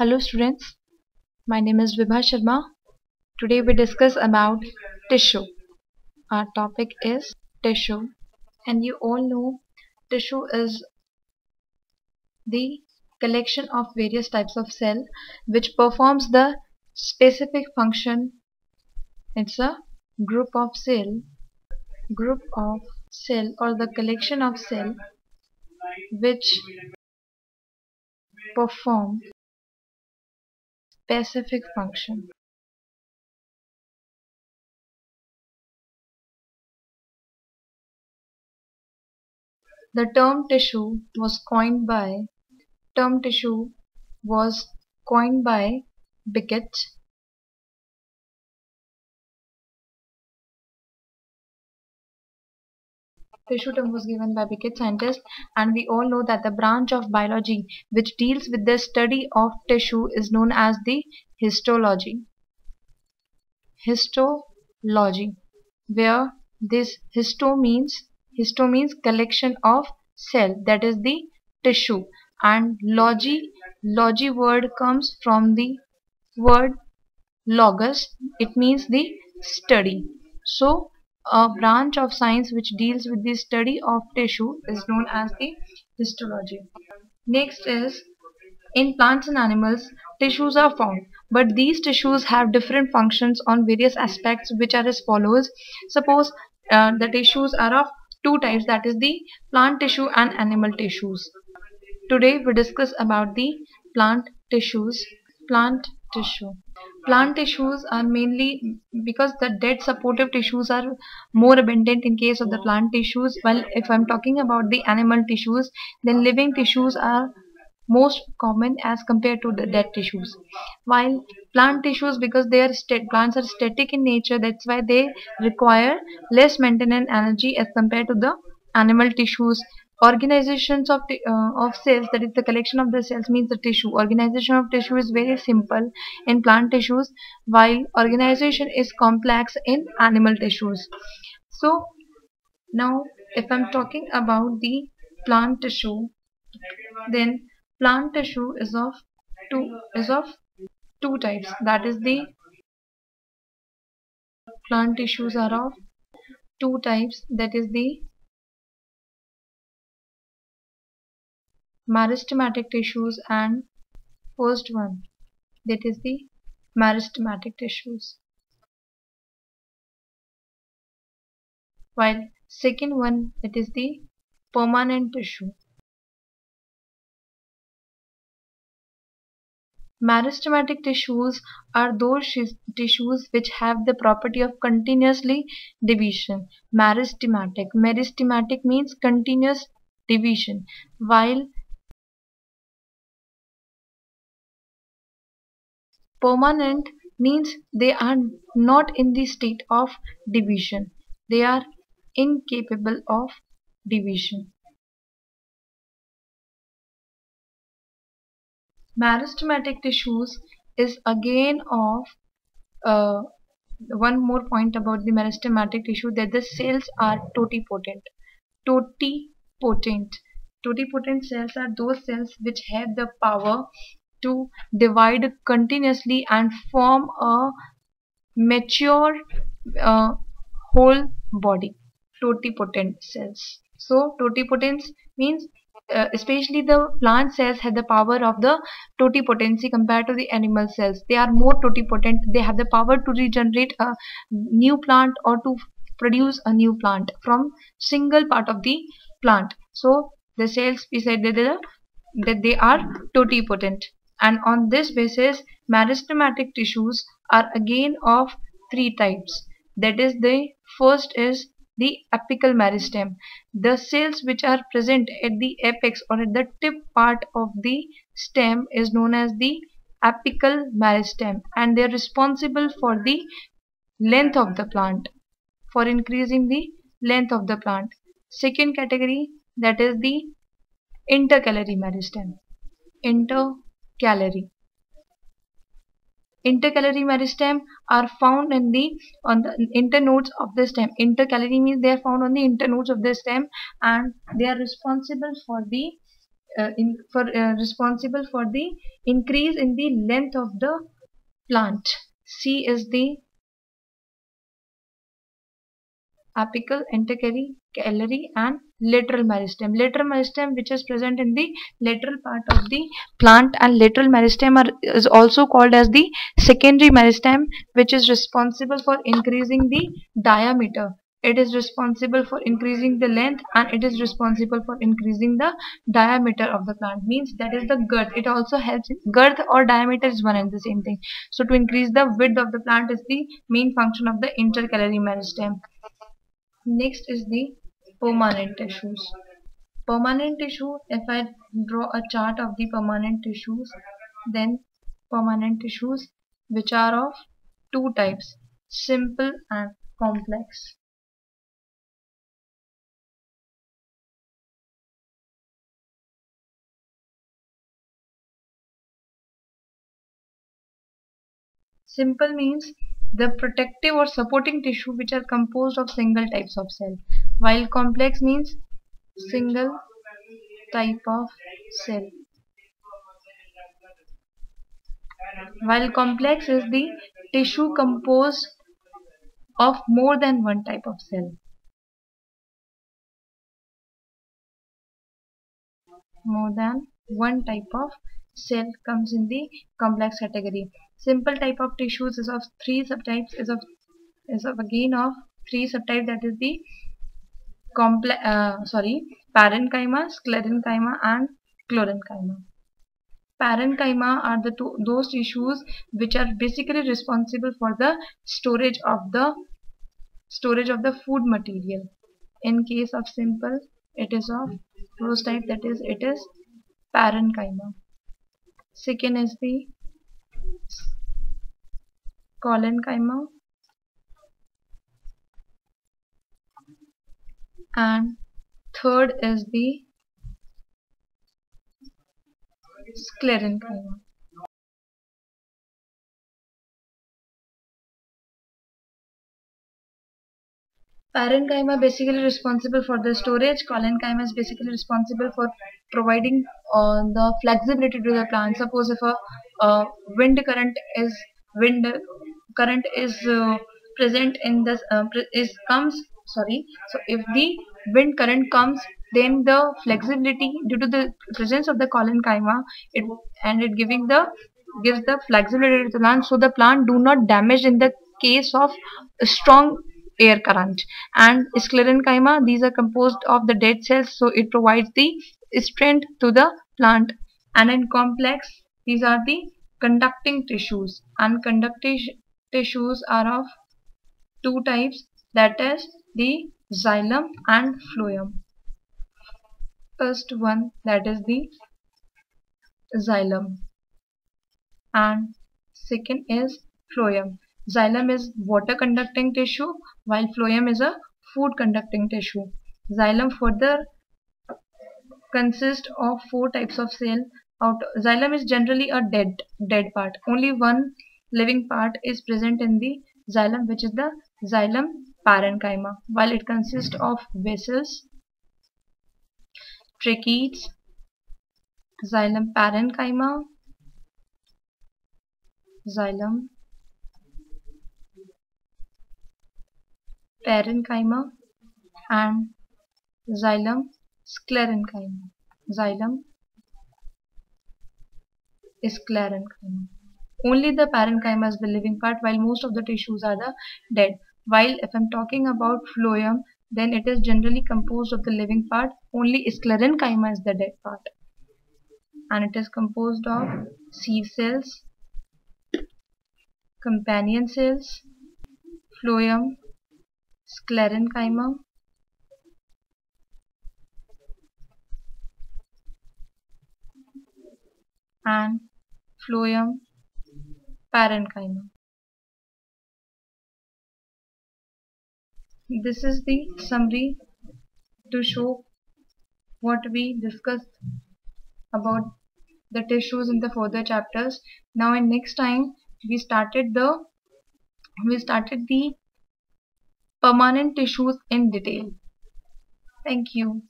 Hello students, my name is Vibha Sharma. Today we discuss about tissue. Our topic is tissue and you all know tissue is the collection of various types of cell which performs the specific function. It's a group of cell, group of cell or the collection of cell which perform specific function. The term tissue was coined by term tissue was coined by Bichat tissue term was given by Bichat scientist and we all know that the branch of biology which deals with the study of tissue is known as the histology. Histology where this histo means histo means collection of cell that is the tissue and logy logy word comes from the word logos it means the study so a branch of science which deals with the study of tissue is known as the histology. Next is in plants and animals tissues are found but these tissues have different functions on various aspects which are as follows. Suppose uh, the tissues are of two types that is the plant tissue and animal tissues. Today we discuss about the plant tissues. Plant tissue. Plant tissues are mainly because the dead supportive tissues are more abundant in case of the plant tissues. While if I'm talking about the animal tissues then living tissues are most common as compared to the dead tissues. While plant tissues because they are plants are static in nature that's why they require less maintenance energy as compared to the animal tissues organizations of uh, of cells that is the collection of the cells means the tissue. Organization of tissue is very simple in plant tissues while organization is complex in animal tissues. So now if i'm talking about the plant tissue then plant tissue is of two is of two types. That is the plant tissues are of two types. That is the meristematic tissues and first one that is the meristematic tissues while second one it is the permanent tissue Meristematic tissues are those tissues which have the property of continuously division. Meristematic. Meristematic means continuous division, while Permanent means they are not in the state of division. They are incapable of division. Meristematic tissues is again of uh, one more point about the meristematic tissue that the cells are totipotent. Totipotent. Totipotent cells are those cells which have the power to divide continuously and form a mature uh, whole body totipotent cells. So totipotence means uh, especially the plant cells have the power of the totipotency compared to the animal cells. They are more totipotent they have the power to regenerate a new plant or to produce a new plant from single part of the plant. So the cells we said that they are totipotent and on this basis meristematic tissues are again of three types. That is the first is the apical meristem. The cells which are present at the apex or at the tip part of the stem is known as the apical meristem and they are responsible for the length of the plant for increasing the length of the plant. Second category that is the intercalary meristem. Inter calary. Intercalary meristem are found in the on the internodes of the stem. Intercalary means they are found on the internodes of the stem and they are responsible for the uh, in, for uh, responsible for the increase in the length of the plant. C is the apical, intercalary, and lateral meristem. Lateral meristem which is present in the lateral part of the plant and lateral meristem are, is also called as the secondary meristem which is responsible for increasing the diameter. It is responsible for increasing the length and it is responsible for increasing the diameter of the plant. Means that is the girth. It also helps girth or diameter is one and the same thing. So to increase the width of the plant is the main function of the intercalary meristem next is the permanent tissues permanent tissue if i draw a chart of the permanent tissues then permanent tissues which are of two types simple and complex. Simple means the protective or supporting tissue which are composed of single types of cell. While complex means single type of cell. While complex is the tissue composed of more than one type of cell. More than one type of cell comes in the complex category simple type of tissues is of three subtypes is of is of again of three subtypes that is the complex uh, sorry parenchyma sclerenchyma and chlorenchyma. Parenchyma are the two, those tissues which are basically responsible for the storage of the storage of the food material. In case of simple it is of rose type that is it is parenchyma. Second is the Collenchyma and third is the sclerenchyma. Parenchyma basically responsible for the storage. Collenchyma is basically responsible for providing uh, the flexibility to the plant. Suppose if a uh, wind current is wind current is uh, present in this uh, is comes sorry. So if the wind current comes then the flexibility due to the presence of the collenchyma it and it giving the gives the flexibility to the plant. So the plant do not damage in the case of strong air current. And sclerenchyma these are composed of the dead cells. So it provides the strength to the plant. And in complex these are the conducting tissues and conducting tissues are of two types that is the xylem and phloem. First one that is the xylem and second is phloem. Xylem is water conducting tissue while phloem is a food conducting tissue. Xylem further consists of four types of cell out. Xylem is generally a dead dead part. Only one living part is present in the xylem which is the xylem parenchyma. While it consists of vessels tracheids xylem parenchyma xylem parenchyma and xylem sclerenchyma. Xylem is sclerenchyma. Only the parenchyma is the living part while most of the tissues are the dead. While if I'm talking about phloem then it is generally composed of the living part only sclerenchyma is the dead part and it is composed of sieve cells, companion cells, phloem, sclerenchyma, and phloem parenchyma. This is the summary to show what we discussed about the tissues in the further chapters. Now in next time we started the we started the permanent tissues in detail. Thank you.